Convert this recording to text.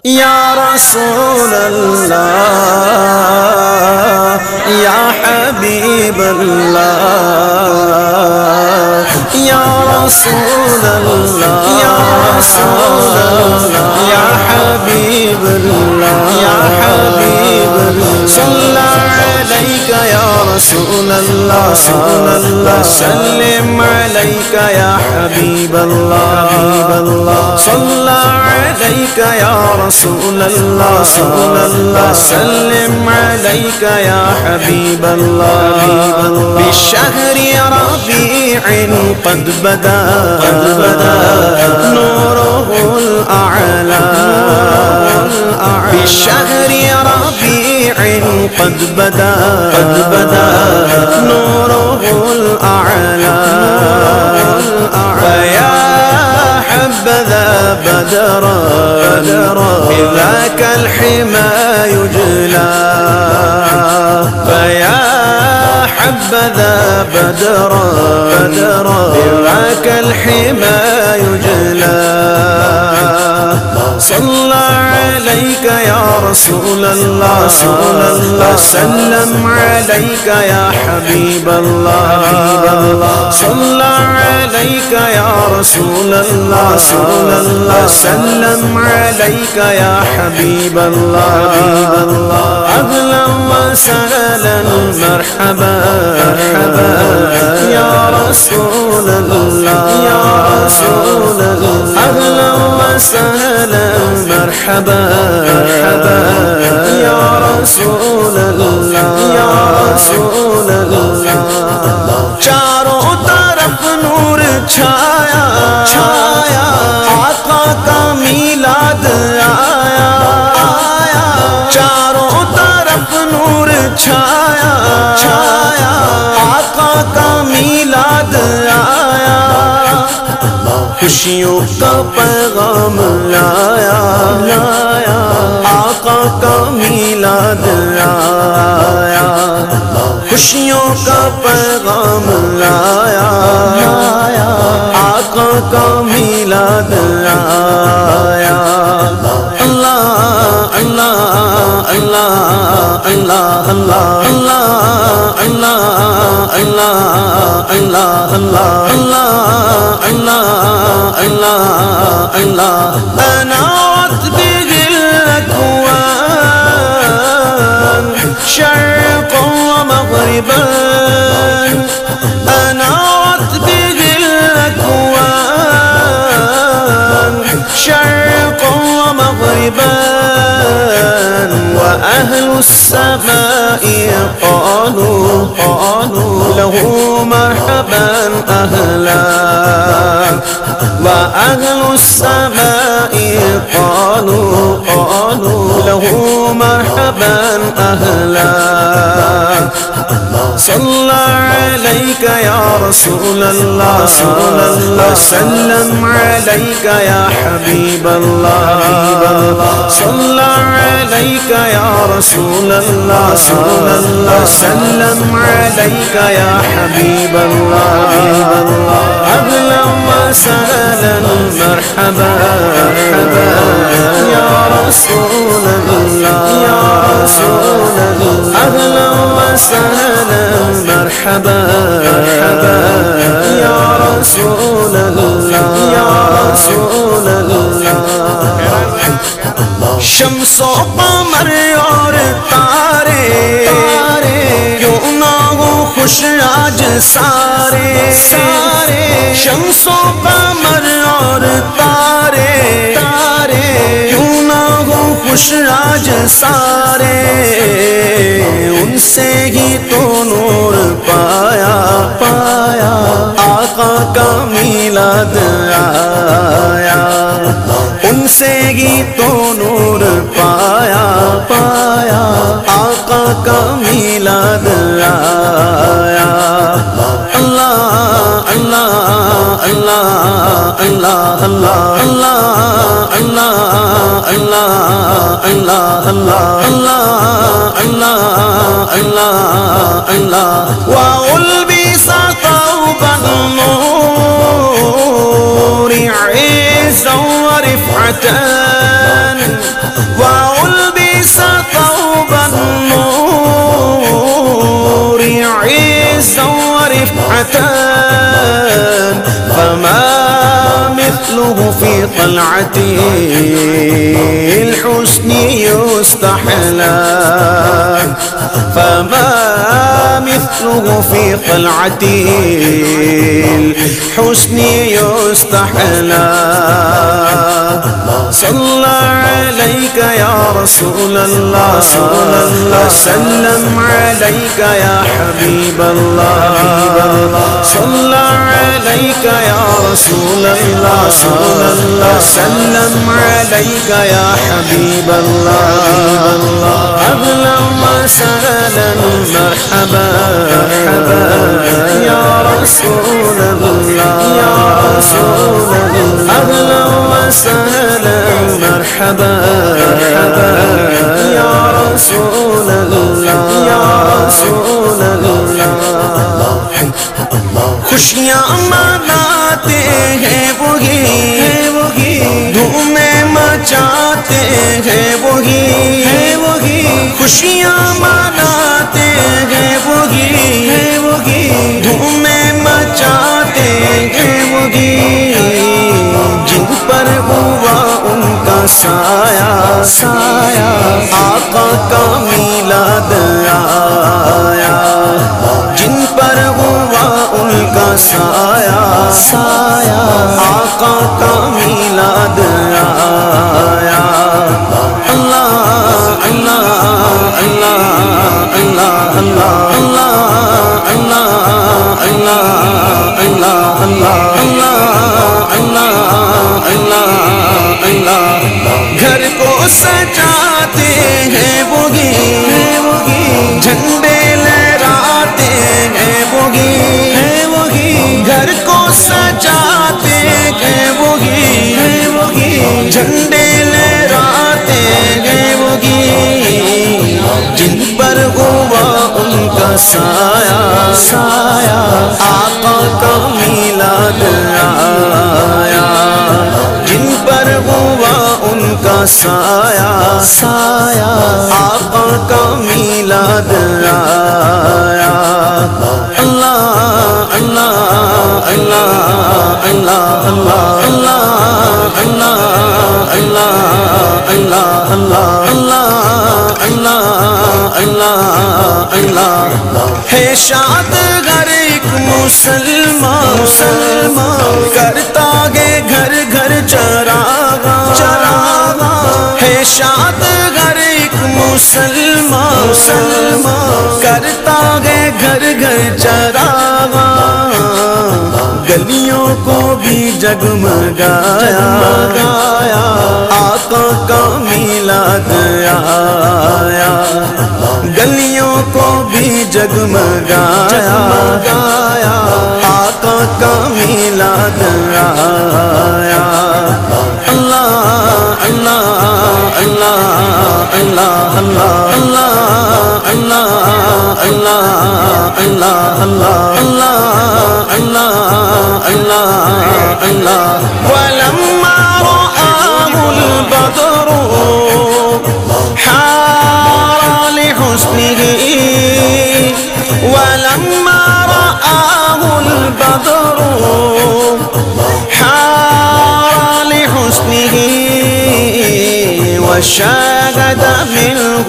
یا رسول اللہ، یا حبیب اللہ، یا رسول اللہ، یا رسول اللہ، یا حبیب اللہ رسول اللہ سلم علیک یا حبیب اللہ حبیب اللہ صلی علیک یا رسول اللہ سلم علیک یا حبیب اللہ بشہر ربیع قد بدا قد بدا نوره الأعلى. بشهر ربيع قد بدا. قد بدا. نوره الأعلى. فيا حبذا بدرا بذاك الحمى يجلى. فيا حبذا بدرا بذاك الحمى يجلى. صلى عليك يا رسول الله صلى الله سلم عليك يا حبيب الله صلى عليك يا رسول الله صلى الله سلم عليك يا حبيب الله أهلا وسهلا مرحبا يا رسول الله يا رسول الله. مرحبا مرحبا يا رسول الله يا رسول الله چاروں طرف نور چھایا چھایا، آقا کا میلاد آیا آیا۔ چاروں طرف نور چھایا چھایا، آقا کا میلاد خوشیوں کا پیغام لایا لایا، آقا کا میلاد آیا خوشیوں کا پیغام لایا لایا، آقا کا میلاد آیا اللہ اللہ اللہ اللہ اللہ اللہ اللہ الله الله الله الله الله الله به الأكوان شرقا به الأكوان شرقا وأهل السماء قالوا قالوا له مرحبا أهلا. وأهل السماء قالوا قالوا له مرحبا أهلا. صلى عليك يا رسول الله. صلى الله سلم عليك يا حبيب الله. صلى عليك يا رسول الله. صلى الله سلم عليك يا حبيب الله. أهلا وسهلا مرحبا يا رسول الله. يا رسول الله. أهلا وسهلا مرحبا يا رسول الله يا رسول الله شمس و قمر اور تارے کیوں نہ ہو خوش آج سارے سارے. شمس و قمر اور تارے تارے خوش آج سارے، ان سے ہی تو نور پایا پایا۔ آقا کا میلاد آیا۔ ان سے ہی تو نور پایا پایا۔ آقا کا میلاد آیا۔ الله الله الله الله الله الله الله الله الله الله الله وألبس ثوب النور عزا ورفعة وألبس ثوب النور عزا ورفعة طلعة الحسن يستحلى. فما مثله في طلعة الحسن يستحلى. صلى عليك يا رسول الله. وسلم عليك يا حبيب الله. صلى عليك يا رسول الله وسلم عليك يا حبيب الله. أهلا وسهلا مرحبا يا رسول الله. يا رسول الله أهلا وسهلا مرحبا يا رسول الله. يا رسول الله. خوشیاں مناتے ہیں وہی۔ دھومیں مچاتے ہیں وہی۔ خوشیاں مناتے ہیں وہی۔ وہی دھومیں مچاتے ہیں وہی۔ جن پر ہوا ان کا سایہ سایہ، آقا کا میلاد آیا۔ کا سایہ سایہ آقا کا میلاد آیا اللہ اللہ اللہ اللہ اللہ اللہ اللہ اللہ اللہ اللہ اللہ اللہ اللہ گھر کو سجاتے ہیں وہی وہی جھنڈے جھنڈے لہراتے ہیں وہی جن پر ہوا ان کا سایہ سایہ آقا کا میلاد آیا جن پر ہوا ان کا سایہ سایہ آقا کا میلاد آیا اللہ اللہ اللہ اللہ اللہ اللہ اللہ اللہ اللہ اللہ اللہ اللہ اللہ ہے شاد گھر ایک مسلمان مسلمان کرتا گے گھر گھر چراغا چراغا ہے شاد گھر ایک مسلمان مسلمان کرتا گے گھر گھر چراغا گلیوں کو بھی جگمگایا میلاد آیا گلیوں کو بھی جگمگایا گایا آقا کا میلاد آیا اللہ اللہ اللہ اللہ اللہ اللہ اللہ اللہ اللہ اللہ اللہ اللہ اللہ ولما رآه البدر حار لحسنه ولما رآه البدر حار لحسنه وشاهد منه